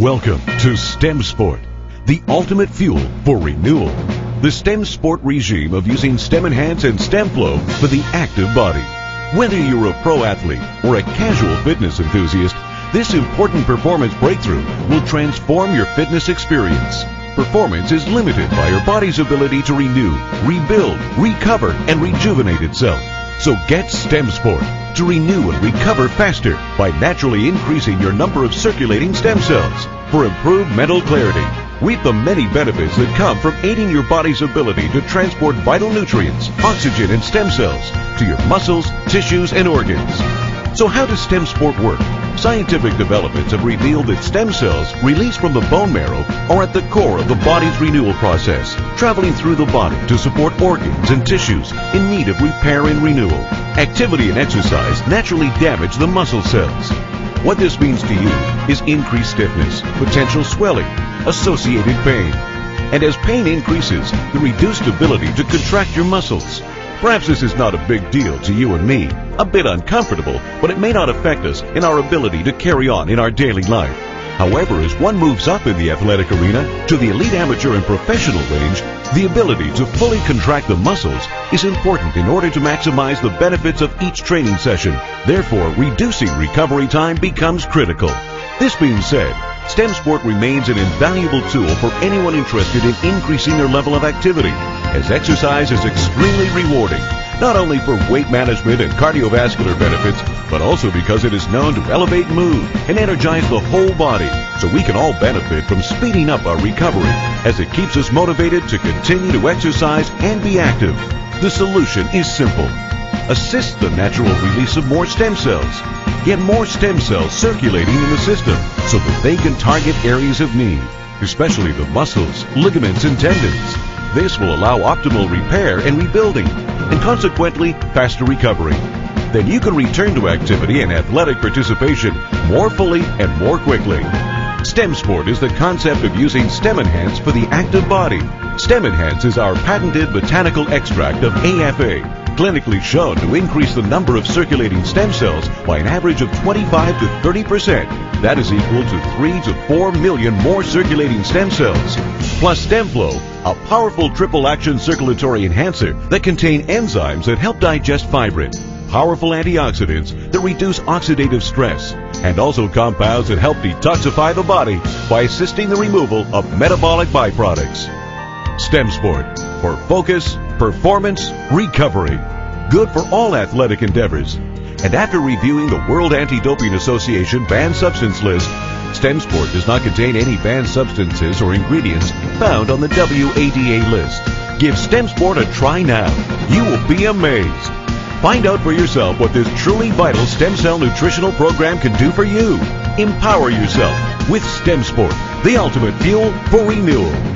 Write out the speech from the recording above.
Welcome to StemSport, the ultimate fuel for renewal. The StemSport regime of using StemEnhance and StemFlo for the active body. Whether you're a pro athlete or a casual fitness enthusiast, this important performance breakthrough will transform your fitness experience. Performance is limited by your body's ability to renew, rebuild, recover, and rejuvenate itself. So get StemSport to renew and recover faster by naturally increasing your number of circulating stem cells for improved mental clarity. Reap the many benefits that come from aiding your body's ability to transport vital nutrients, oxygen, and stem cells to your muscles, tissues, and organs. So how does StemSport work? Scientific developments have revealed that stem cells released from the bone marrow are at the core of the body's renewal process, traveling through the body to support organs and tissues in need of repair and renewal. Activity and exercise naturally damage the muscle cells. What this means to you is increased stiffness, potential swelling, associated pain. And as pain increases, the reduced ability to contract your muscles. Perhaps this is not a big deal to you and me, a bit uncomfortable, but it may not affect us in our ability to carry on in our daily life. However, as one moves up in the athletic arena to the elite amateur and professional range, the ability to fully contract the muscles is important in order to maximize the benefits of each training session. Therefore, reducing recovery time becomes critical. This being said, StemSport remains an invaluable tool for anyone interested in increasing their level of activity, as exercise is extremely rewarding, not only for weight management and cardiovascular benefits, but also because it is known to elevate mood and energize the whole body, so we can all benefit from speeding up our recovery, as it keeps us motivated to continue to exercise and be active. The solution is simple. Assist the natural release of more stem cells. Get more stem cells circulating in the system so that they can target areas of need, especially the muscles, ligaments, and tendons. This will allow optimal repair and rebuilding, and consequently, faster recovery. Then you can return to activity and athletic participation more fully and more quickly. StemSport is the concept of using StemEnhance for the active body. StemEnhance is our patented botanical extract of AFA, clinically shown to increase the number of circulating stem cells by an average of 25 to 30 percent. That is equal to 3 to 4 million more circulating stem cells. Plus StemFlo, a powerful triple action circulatory enhancer that contain enzymes that help digest fibrin, powerful antioxidants that reduce oxidative stress, and also compounds that help detoxify the body by assisting the removal of metabolic byproducts. StemSport for focus, performance, recovery. Good for all athletic endeavors. And after reviewing the World Anti-Doping Association banned substance list, StemSport does not contain any banned substances or ingredients found on the WADA list. Give StemSport a try now. You will be amazed. Find out for yourself what this truly vital stem cell nutritional program can do for you. Empower yourself with StemSport, the ultimate fuel for renewal.